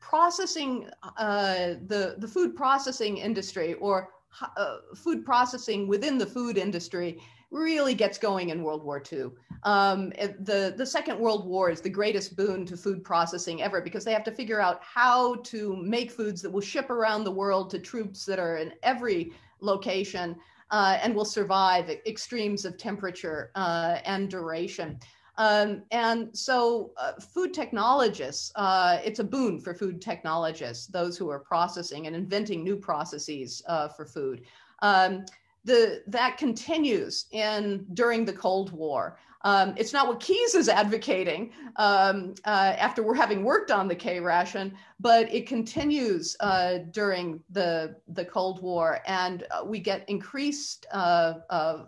processing uh, the the food processing industry or uh, food processing within the food industry really gets going in World War II. Um, the, the Second World War is the greatest boon to food processing ever because they have to figure out how to make foods that will ship around the world to troops that are in every location uh, and will survive extremes of temperature uh, and duration. Um, and so, uh, food technologists, uh, it's a boon for food technologists, those who are processing and inventing new processes uh, for food. Um, the, that continues in during the Cold War. Um, it's not what Keys is advocating um, uh, after we're having worked on the K ration, but it continues uh, during the the Cold War, and uh, we get increased, uh, uh,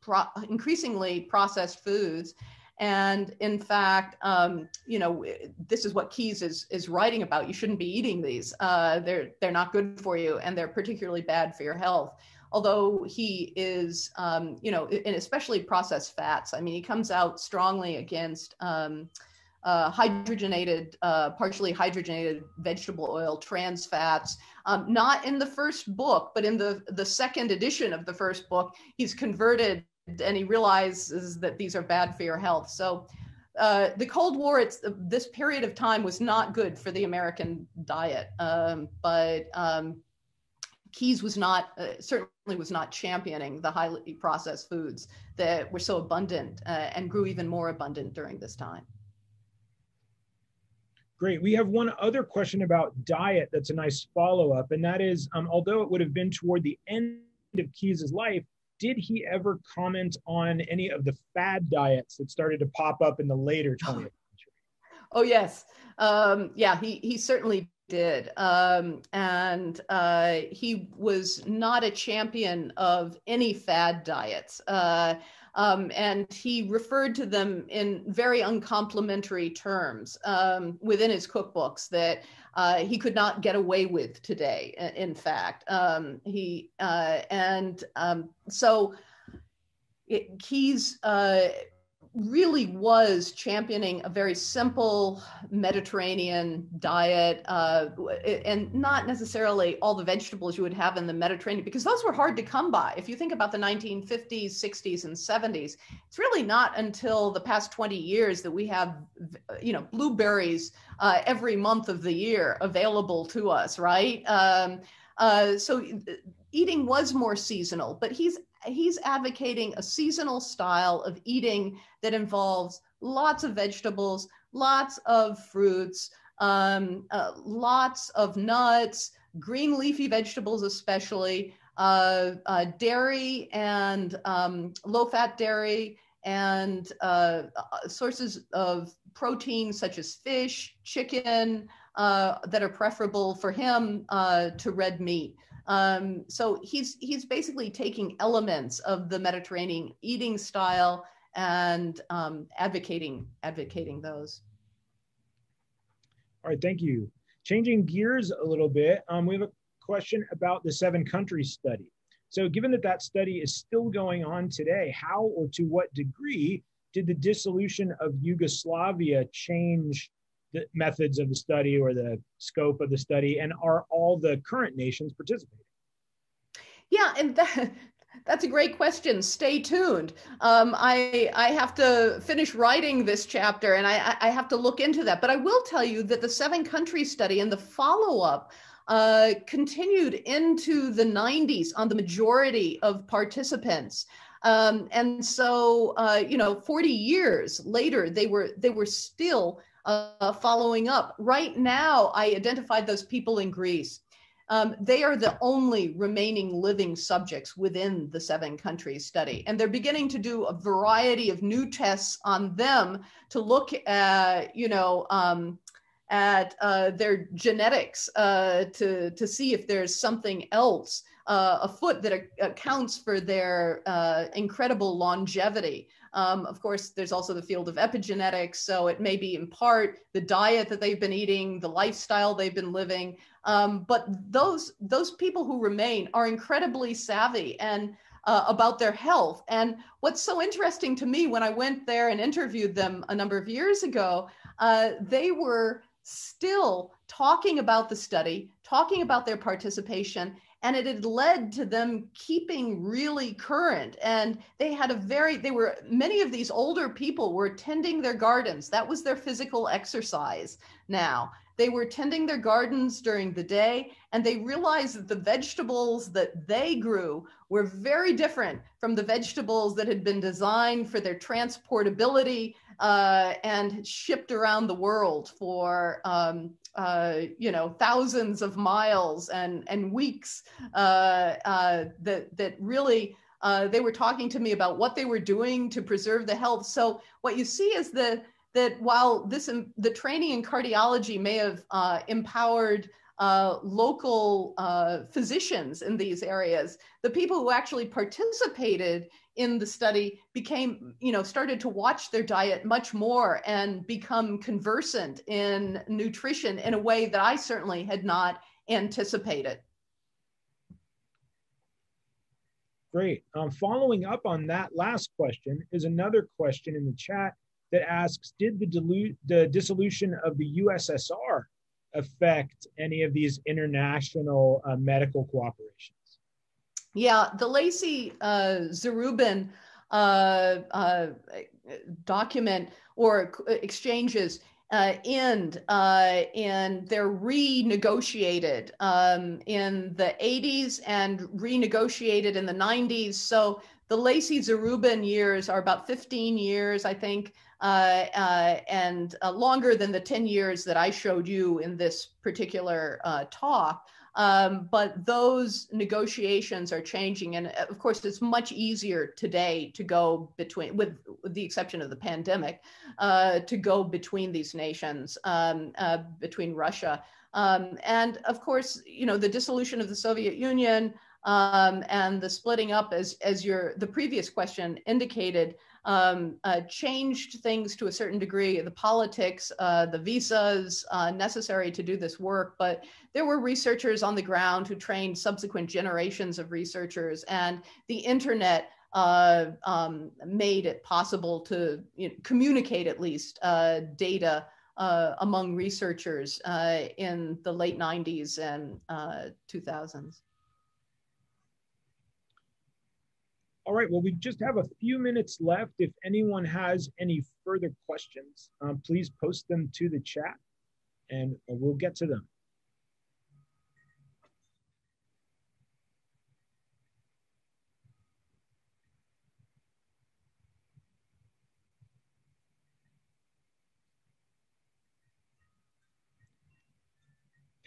pro- increasingly processed foods. And in fact, um, you know, this is what Keys is is writing about. You shouldn't be eating these. Uh, they're they're not good for you, and they're particularly bad for your health although he is, um, you know, and especially processed fats. I mean, he comes out strongly against um, uh, hydrogenated, uh, partially hydrogenated vegetable oil, trans fats. Um, not in the first book, but in the the second edition of the first book, he's converted and he realizes that these are bad for your health. So. Uh, the Cold War, it's this period of time was not good for the American diet, um, but um, Keys was not uh, certainly was not championing the highly processed foods that were so abundant uh, and grew even more abundant during this time. Great. We have one other question about diet that's a nice follow up, and that is um, although it would have been toward the end of Keys's life, did he ever comment on any of the fad diets that started to pop up in the later 20th century? Oh, yes. Um, yeah, he, he certainly did. Um, and uh, he was not a champion of any fad diets. Uh, um, and he referred to them in very uncomplimentary terms um, within his cookbooks that uh, he could not get away with today. In fact, um, he uh, and um, so it, Keys uh, really was championing a very simple Mediterranean diet uh, and not necessarily all the vegetables you would have in the Mediterranean because those were hard to come by. If you think about the 1950s, 60s, and 70s, it's really not until the past 20 years that we have, you know, blueberries uh, every month of the year available to us, right? Um, uh, so eating was more seasonal, but he's he's advocating a seasonal style of eating that involves lots of vegetables, lots of fruits, um, uh, lots of nuts, green leafy vegetables, especially uh, uh, dairy and um, low fat dairy and uh, uh, sources of protein such as fish, chicken, uh, that are preferable for him to red meat. Um, so he's he's basically taking elements of the Mediterranean eating style and um, advocating advocating those. All right, thank you. Changing gears a little bit, um, we have a question about the seven countries study. So, given that that study is still going on today, how or to what degree did the dissolution of Yugoslavia change the methods of the study or the scope of the study? And are all the current nations participating? Yeah, and *laughs* that, that's a great question. Stay tuned. Um, I I have to finish writing this chapter, and I I have to look into that. But I will tell you that the seven country study and the follow up uh, continued into the 90s on the majority of participants. Um, and so, uh, you know, 40 years later, they were they were still uh, following up. Right now, I identified those people in Greece. Um, they are the only remaining living subjects within the seven countries study. And they're beginning to do a variety of new tests on them to look at, you know, um, at uh, their genetics uh, to, to see if there's something else uh, afoot that accounts for their uh, incredible longevity. Um, of course, there's also the field of epigenetics. So it may be in part the diet that they've been eating, the lifestyle they've been living. Um, but those, those people who remain are incredibly savvy and uh, about their health. And what's so interesting to me when I went there and interviewed them a number of years ago, uh, they were still talking about the study, talking about their participation, and it had led to them keeping really current. And they had a very, they were, many of these older people were tending their gardens. That was their physical exercise now. They were tending their gardens during the day, and they realized that the vegetables that they grew were very different from the vegetables that had been designed for their transportability uh, and shipped around the world for um, uh, you know thousands of miles and and weeks uh, uh, that that really uh, they were talking to me about what they were doing to preserve the health. So what you see is the that while this the training in cardiology may have uh, empowered uh, local uh, physicians in these areas, the people who actually participated in the study became, you know, started to watch their diet much more and become conversant in nutrition in a way that I certainly had not anticipated. Great. Um, following up on that last question is another question in the chat that asks Did the, dilu- the dissolution of the USSR affect any of these international uh, medical cooperations? Yeah, the Lacy uh, Zarubin uh, uh, document or exchanges uh, end uh, and they're renegotiated um, in the 80s and renegotiated in the 90s. So the Lacy Zarubin years are about 15 years, I think, uh, uh, and uh, longer than the 10 years that I showed you in this particular uh, talk. Um, but those negotiations are changing. And of course, it's much easier today to go between, with, with the exception of the pandemic, uh, to go between these nations, um, uh, between Russia. Um, and of course, you know, the dissolution of the Soviet Union um, and the splitting up, as, as your, the previous question indicated, um, uh, changed things to a certain degree, the politics, uh, the visas uh, necessary to do this work. But there were researchers on the ground who trained subsequent generations of researchers, and the internet uh, um, made it possible to you know, communicate at least uh, data uh, among researchers in the late 90s and 2000s. All right, well, we just have a few minutes left. If anyone has any further questions, um, please post them to the chat and we'll get to them.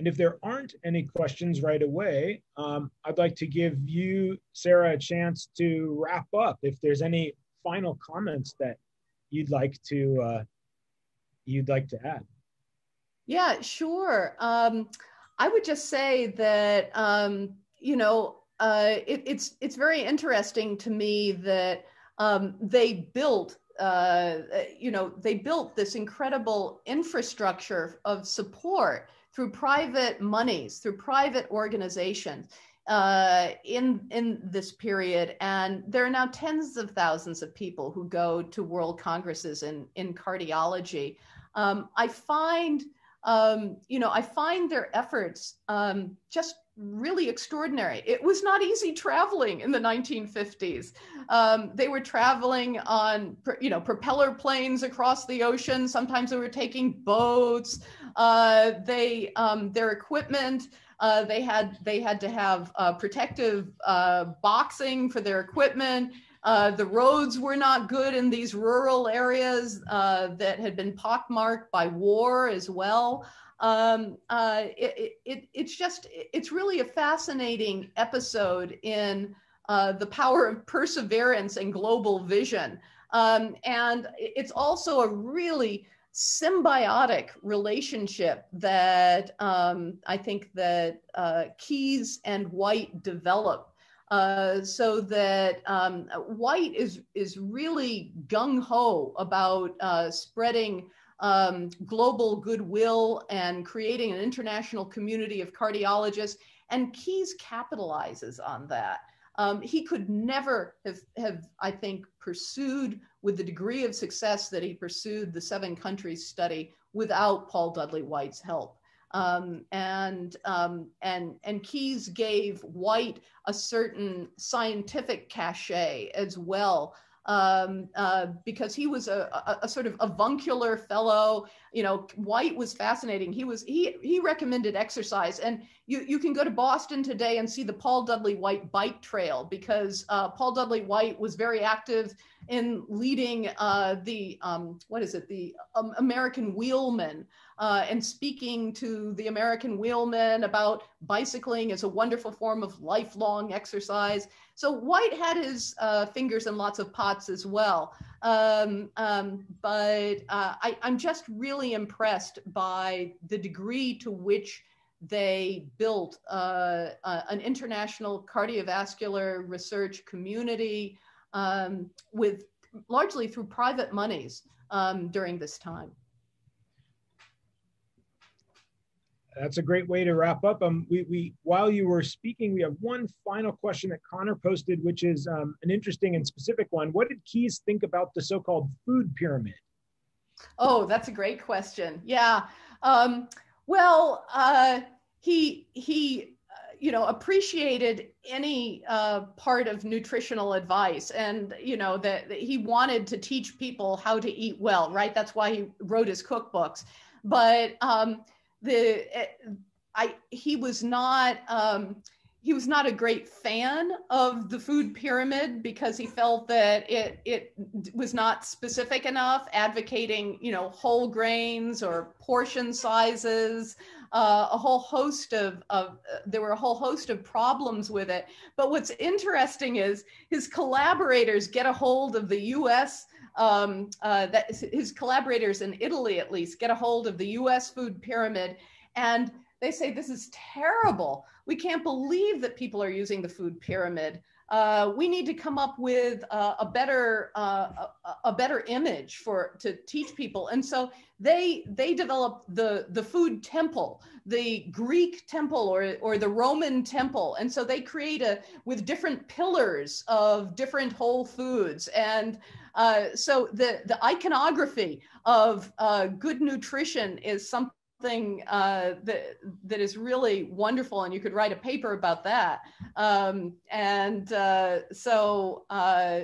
And if there aren't any questions right away, um, I'd like to give you, Sarah, a chance to wrap up. If there's any final comments that you'd like to uh, you'd like to add. Yeah, sure. Um, I would just say that um, you know uh, it, it's it's very interesting to me that um, they built uh, you know they built this incredible infrastructure of support through private monies, through private organizations uh, in in this period, and there are now tens of thousands of people who go to world congresses in in cardiology. Um, I find, um, you know, I find their efforts um, just really extraordinary. It was not easy traveling in the 1950s. Um, they were traveling on, you know, propeller planes across the ocean. Sometimes they were taking boats. Uh, they, um, their equipment. Uh, they had they had to have uh, protective uh, boxing for their equipment. Uh, the roads were not good in these rural areas that had been pockmarked by war as well. Um, it, it, it's just, it's really a fascinating episode in the power of perseverance and global vision. Um, and it's also a really symbiotic relationship that um, I think that uh, Keys and White develop uh, so that um, White is is really gung ho about uh, spreading um, global goodwill and creating an international community of cardiologists, and Keys capitalizes on that. Um, he could never have, have, I think, pursued with the degree of success that he pursued the seven countries study without Paul Dudley White's help. Um, and um, and and Keys gave White a certain scientific cachet as well. Um, uh, because he was a, a, a, sort of avuncular fellow. You know, White was fascinating. He was he he recommended exercise, and you you can go to Boston today and see the Paul Dudley White bike trail because uh, Paul Dudley White was very active in leading uh, the um, what is it the um, American Wheelmen uh, and speaking to the American wheelmen about bicycling as a wonderful form of lifelong exercise. So White had his uh, fingers in lots of pots as well. Um, um, but uh, I, I'm just really impressed by the degree to which they built uh, uh, an international cardiovascular research community um, with largely through private monies um, during this time. That's a great way to wrap up. Um, we, we while you were speaking, we have one final question that Connor posted, which is um, an interesting and specific one. What did Keys think about the so-called food pyramid? Oh, that's a great question. Yeah. Um, well, uh, he he uh, you know appreciated any uh, part of nutritional advice and you know that, that he wanted to teach people how to eat well right that's why he wrote his cookbooks but um, the eh, I he was not um, he was not a great fan of the food pyramid because he felt that it it was not specific enough, advocating you know whole grains or portion sizes, uh, a whole host of of uh, there were a whole host of problems with it. But what's interesting is his collaborators get a hold of the U.S um, uh, that his collaborators in Italy, at least, get a hold of the US food pyramid and they say, This is terrible. We can't believe that people are using the food pyramid. Uh, we need to come up with uh, a better uh, a, a, better image for to teach people. And so they they developed the the food temple the greek temple or or the roman temple. And so they create a with different pillars of different whole foods. And uh, so the the iconography of uh, good nutrition is something uh, that that is really wonderful, and you could write a paper about that. Um, and uh, so, uh,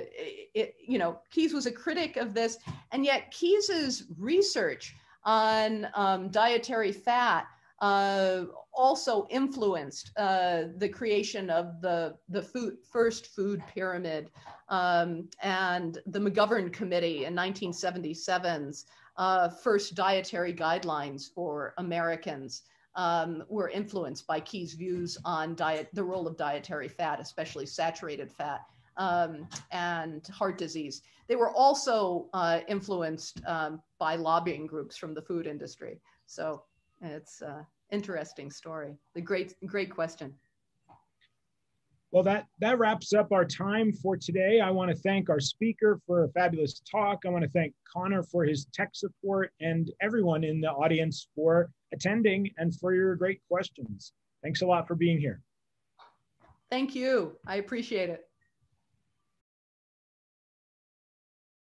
it, you know, Keys was a critic of this, and yet Keys's research on um, dietary fat uh, also influenced uh, the creation of the the food, first food pyramid um, and the McGovern Committee in 1977's uh, first dietary guidelines for Americans. um, were influenced by Key's views on diet, the role of dietary fat, especially saturated fat, um, and heart disease. They were also uh, influenced um, by lobbying groups from the food industry. So it's an interesting story. The great, great question. Well, that, that wraps up our time for today. I want to thank our speaker for a fabulous talk. I want to thank Connor for his tech support and everyone in the audience for attending and for your great questions. Thanks a lot for being here. Thank you. I appreciate it.